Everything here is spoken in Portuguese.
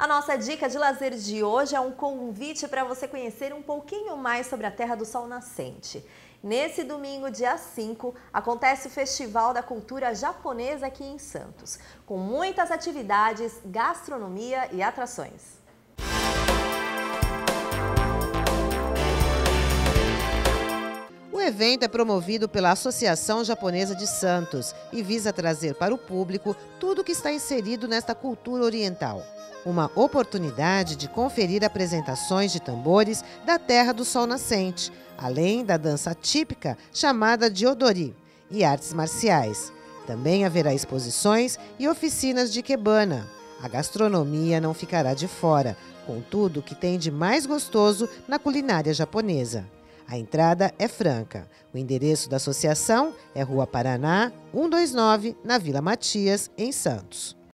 A nossa dica de lazer de hoje é um convite para você conhecer um pouquinho mais sobre a Terra do Sol Nascente. Nesse domingo, dia 5, acontece o Festival da Cultura Japonesa aqui em Santos, com muitas atividades, gastronomia e atrações. O evento é promovido pela Associação Japonesa de Santos e visa trazer para o público tudo o que está inserido nesta cultura oriental uma oportunidade de conferir apresentações de tambores da Terra do Sol Nascente, além da dança típica chamada de Odori e artes marciais. Também haverá exposições e oficinas de quebana. A gastronomia não ficará de fora, com tudo que tem de mais gostoso na culinária japonesa. A entrada é franca. O endereço da associação é Rua Paraná, 129, na Vila Matias, em Santos.